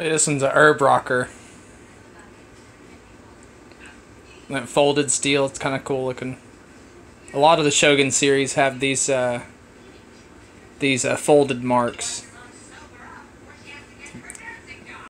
This one's a herb rocker. That folded steel, it's kind of cool looking. A lot of the Shogun series have these uh, these uh, folded marks.